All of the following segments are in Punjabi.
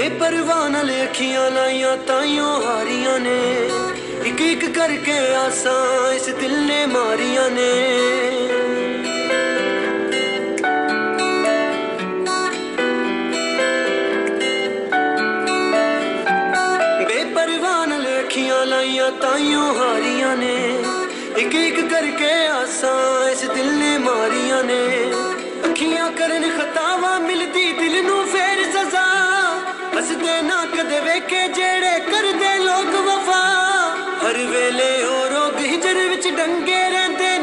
ਬੇਪਰਵਾਹ ਨਾਲ ਅੱਖੀਆਂ ਲਾਈਆਂ ਤਾਈਓ ਹਾਰੀਆਂ ਨੇ। ਇੱਕ ਇੱਕ ਕਰਕੇ ਆਸਾਂ ਇਸ ਦਿਲ ਨੇ ਮਾਰੀਆਂ ਨੇ। ਬੇਪਰਵਾਹ ਨਾਲ ਅੱਖੀਆਂ ਲਾਈਆਂ ਤਾਈਓ ਹਾਰੀਆਂ ਨੇ। ਇੱਕ ਇੱਕ ਕਰਕੇ ਆਸਾਂ ਇਸ ਦਿਲ ਨੇ ਮਾਰੀਆਂ ਨੇ। ਅੱਖੀਆਂ ਕਰਨ ਖਤਾਵਾਂ ਮਿਲਦੀ ਦਿਲ ਨੂੰ ਨਾ ਕਦੇ ਵੇਖੇ ਜਿਹੜੇ ਕਰਦੇ ਲੋਕ ਵਫਾ। ਹਰ ਵੇਲੇ ਉਹ ਰੋਗ ਹਿਜਰ ਵਿੱਚ ਡੰਗੇ ਰਹਿੰਦੇ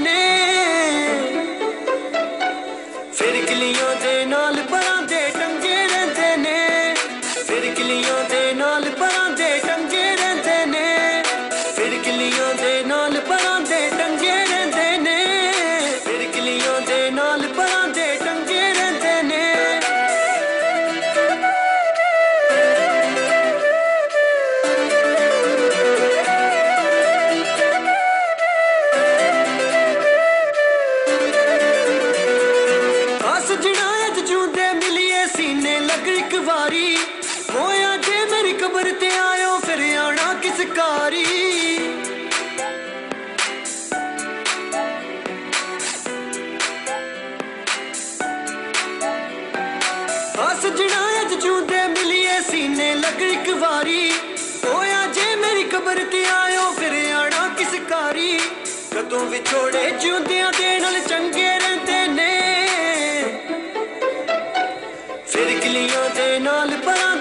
ਇੱਕ ਹੋਇਆ ਜੇ ਮੇਰੀ ਕਬਰ ਤੇ ਆਇਓ, ਫਿਰ ਆਣਾ ਕਿਸ ਕਾਰੀ। ਹੱਸ ਜਣਾ ਅੱਜ ਜੂੰਦੇ ਮਿਲੀਏ, ਸੀਨੇ ਲੱਗ ਇੱਕ ਵਾਰੀ। ਹੋਇਆ ਜੇ ਮੇਰੀ ਕਬਰ ਤੇ ਆਇਓ, ਫਿਰ ਆਣਾ ਕਿਸ ਕਾਰੀ। ਕਦੋਂ ਵਿਛੋੜੇ ਜਿਉਂਦਿਆਂ ਦੇ ਨਾਲ ਚੰਗੇ ਰਹਿੰਦੇ ਨੇ। ਫਿਰ ਕਿਲੀਆਂ ਦੇ ਨਾਲ ਪਰਾਂ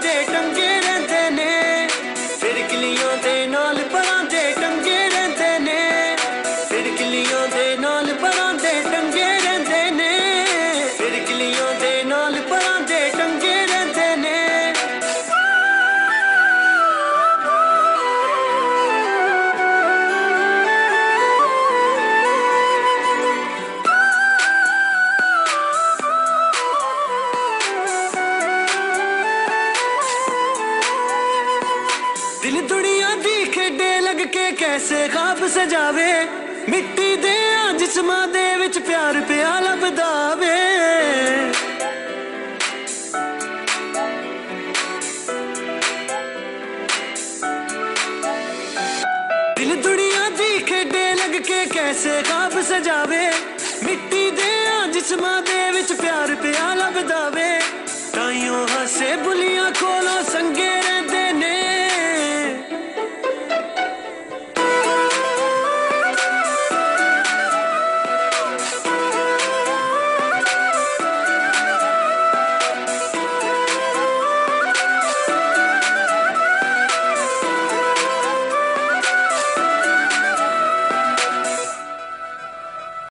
ਦਿਲ ਦੁਨੀਆ ਦੀ ਖੇਡੇ ਲੱਗ ਕੇ ਕੈਸੇ ਖਾਬ ਸਜਾਵੇ? ਮਿੱਟੀ ਦੇ ਆ ਜਿਸਮਾਂ ਦੇ ਵਿੱਚ ਪਿਆਰ ਪਿਆ ਲੱਭਦਾ ਵੇ। ਦਿਲ ਦੁਨੀਆ ਦੀ ਖੇਡੇ ਲੱਗ ਕੇ ਕੈਸੇ ਖਾਬ ਸਜਾਵੇ? ਮਿੱਟੀ ਦੇ ਆ ਜਿਸਮਾਂ ਦੇ ਵਿੱਚ ਪਿਆਰ ਪਿਆ ਲੱਭਦਾ ਵੇ।